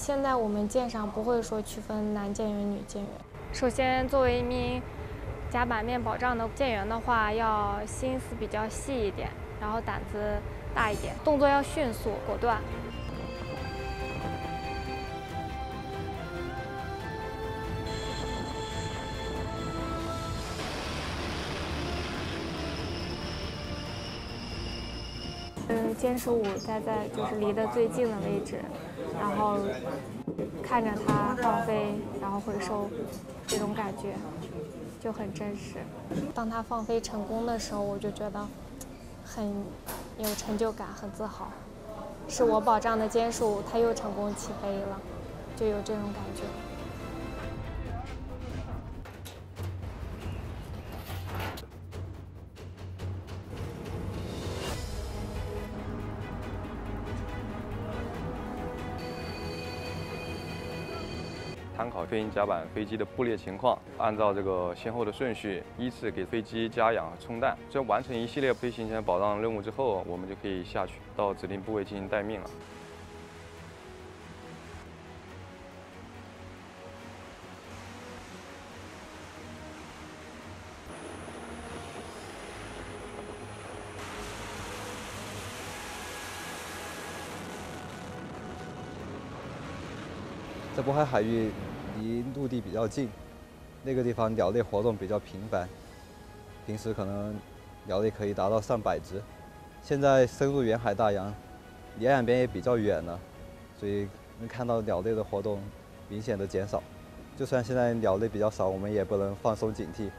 现在我们舰上不会说区分男舰员、女舰员。首先，作为一名甲板面保障的舰员的话，要心思比较细一点，然后胆子大一点，动作要迅速果断。嗯，歼十五待在就是离得最近的位置，然后看着它放飞，然后回收，这种感觉就很真实。当它放飞成功的时候，我就觉得很有成就感，很自豪，是我保障的坚守，它又成功起飞了，就有这种感觉。参考飞行甲板飞机的布列情况，按照这个先后的顺序，依次给飞机加氧、充氮。这完成一系列飞行前保障任务之后，我们就可以下去到指定部位进行待命了。渤海海域离陆地比较近，那个地方鸟类活动比较频繁，平时可能鸟类可以达到上百只。现在深入远海大洋，离岸边也比较远了，所以能看到鸟类的活动明显的减少。就算现在鸟类比较少，我们也不能放松警惕。